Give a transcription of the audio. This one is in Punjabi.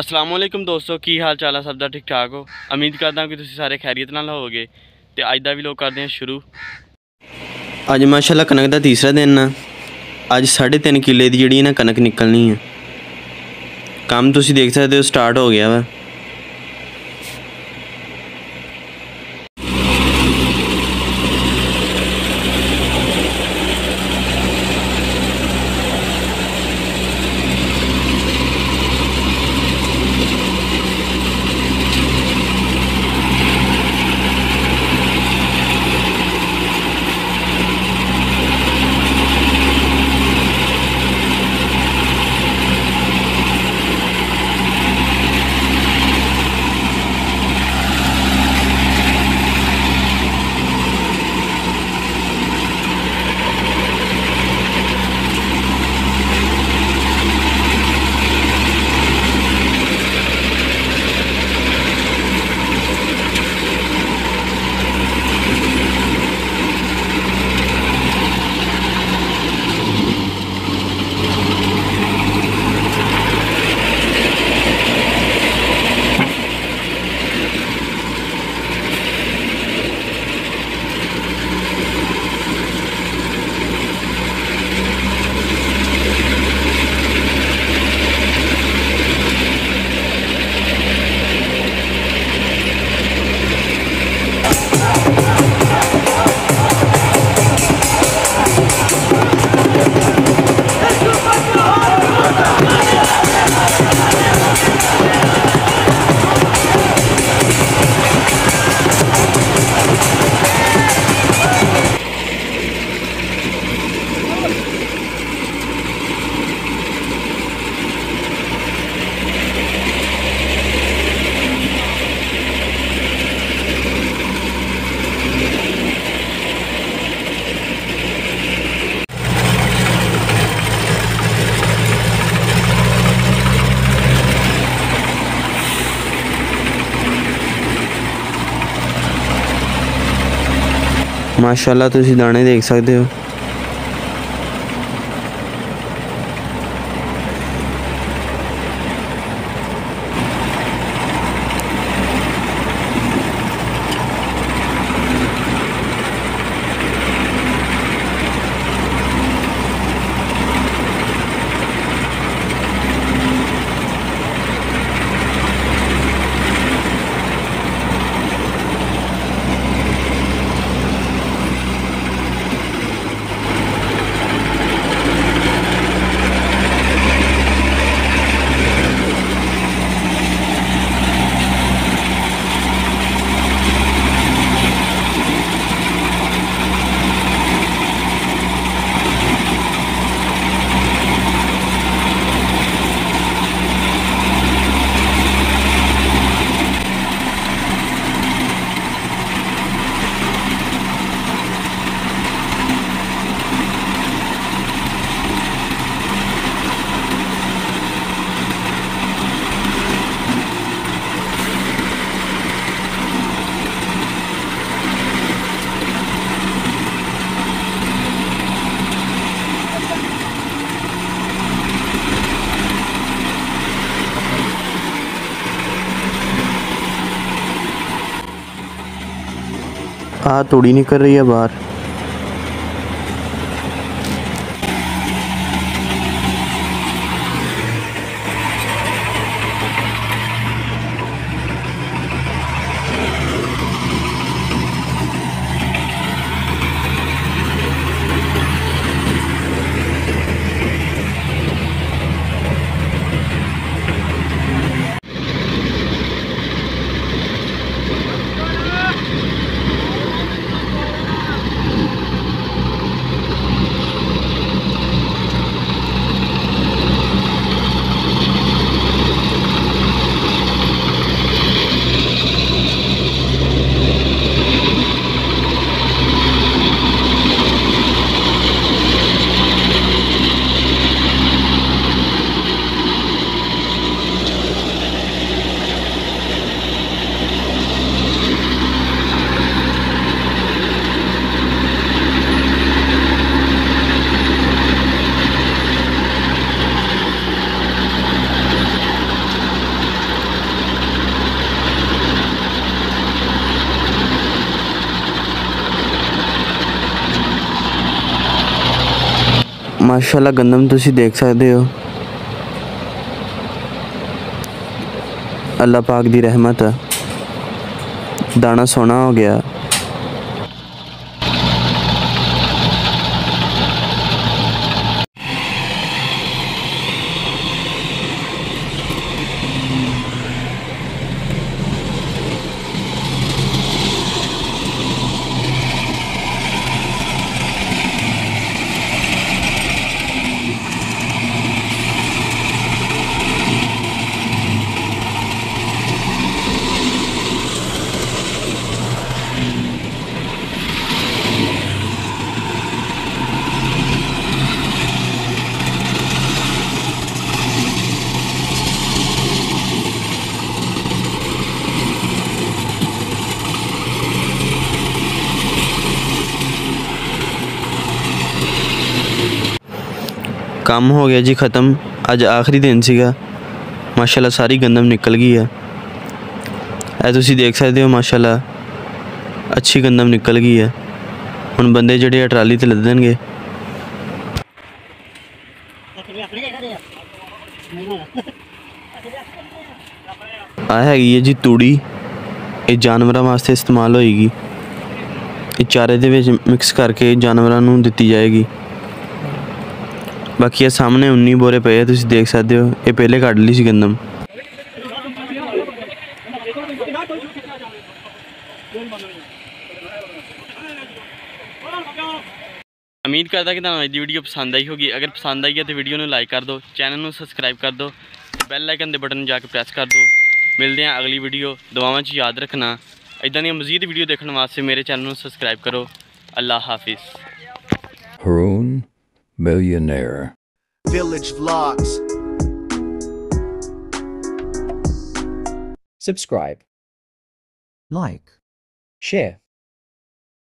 ਅਸਲਾਮ ਵਾਲੇਕੁਮ ਦੋਸਤੋ, ਕੀ ਹਾਲ ਚਾਲ ਹੈ ਸਭ ਦਾ ਠੀਕ ਠਾਕ ਹੋ? ਉਮੀਦ ਕਰਦਾ ਕਿ ਤੁਸੀਂ ਸਾਰੇ ਖੈਰੀਅਤ ਨਾਲ ਹੋਵੋਗੇ। ਤੇ ਅੱਜ ਦਾ ਵੀ ਲੋਕ ਕਰਦੇ ਹਾਂ ਸ਼ੁਰੂ। ਅੱਜ ਮਾਸ਼ਾਅੱਲਾ ਕਣਕ ਦਾ ਤੀਸਰਾ ਦਿਨ ਆ। ਅੱਜ 3.5 ਕਿੱਲੇ ਦੀ ਜਿਹੜੀ ਨਾ ਕਣਕ ਨਿਕਲਣੀ ਆ। ਕੰਮ ਤੁਸੀਂ ਦੇਖ ਸਕਦੇ ਹੋ, ਸਟਾਰਟ ਹੋ ਗਿਆ ਵਾ। ਮਾਸ਼ਾਅੱਲਾ ਤੁਸੀਂ ਦਾਣੇ ਦੇਖ ਸਕਦੇ ਹੋ। ਆ ਤੂੜੀ ਨਿਕਲ ਰਹੀ ਹੈ ਬਾਹਰ। ਮਾਸ਼ਾਅੱਲਾ ਗੰਦਮ ਤੁਸੀਂ ਦੇਖ ਸਕਦੇ ਹੋ। ਅੱਲਾਹ ਪਾਕ ਦੀ ਰਹਿਮਤ ਹੈ ਦਾਣਾ ਸੋਹਣਾ ਹੋ ਗਿਆ। ਕੰਮ ਹੋ ਗਿਆ ਜੀ ਖਤਮ। ਅੱਜ ਆਖਰੀ ਦਿਨ ਸੀਗਾ। ਮਾਸ਼ਾਅੱਲਾ ਸਾਰੀ ਗੰਦਮ ਨਿਕਲ ਗਈ ਹੈ। ਇਹ ਤੁਸੀਂ ਦੇਖ ਸਕਦੇ ਹੋ ਮਾਸ਼ਾਅੱਲਾ, ਅੱਛੀ ਗੰਦਮ ਨਿਕਲ ਗਈ ਹੈ। ਹੁਣ ਬੰਦੇ ਜਿਹੜੇ ਆ ਟਰਾਲੀ ਤੇ ਲੱਦਣਗੇ। ਆ ਹੈਗੀ ਹੈ ਜੀ ਤੂੜੀ। ਇਹ ਜਾਨਵਰਾਂ ਵਾਸਤੇ ਇਸਤੇਮਾਲ ਹੋਏਗੀ। ਇਹ ਚਾਰੇ ਦੇ ਵਿੱਚ ਮਿਕਸ ਕਰਕੇ ਜਾਨਵਰਾਂ ਨੂੰ ਦਿੱਤੀ ਜਾਏਗੀ। ਬਾਕੀ ਇਹ ਸਾਹਮਣੇ 19 ਬੋਰੇ ਪਏ ਆ ਤੁਸੀਂ ਦੇਖ ਸਕਦੇ ਹੋ ਇਹ ਪਹਿਲੇ ਕੱਢ ਲਈ ਸੀ ਗੰਦਮ। ਉਮੀਦ ਕਰਦਾ ਕਿ ਤੁਹਾਨੂੰ ਅੱਜ ਦੀ ਵੀਡੀਓ ਪਸੰਦ ਆਈ ਹੋਗੀ। ਅਗਰ ਪਸੰਦ ਆਈ ਹੈ ਤਾਂ ਵੀਡੀਓ ਨੂੰ ਲਾਈਕ ਕਰ ਦਿਓ ਚੈਨਲ ਨੂੰ ਸਬਸਕ੍ਰਾਈਬ ਕਰ ਦਿਓ ਬੈਲ ਆਈਕਨ ਦੇ ਬਟਨ ਨੂੰ ਜਾ ਕੇ ਪ੍ਰੈਸ ਕਰ ਦਿਓ। ਮਿਲਦੇ ਹਾਂ ਅਗਲੀ ਵੀਡੀਓ ਦੁਆਵਾਂ 'ਚ ਯਾਦ ਰੱਖਣਾ। ਇਦਾਂ ਦੀਆਂ ਮਜ਼ੀਦ ਵੀਡੀਓ ਦੇਖਣ ਵਾਸਤੇ ਮੇਰੇ ਚੈਨਲ ਨੂੰ ਸਬਸਕ੍ਰਾਈਬ ਕਰੋ। ਅੱਲਾ ਹਾਫਿਜ਼। Millionaire. Village Vlogs. subscribe, like, share.